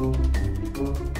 Uh, uh.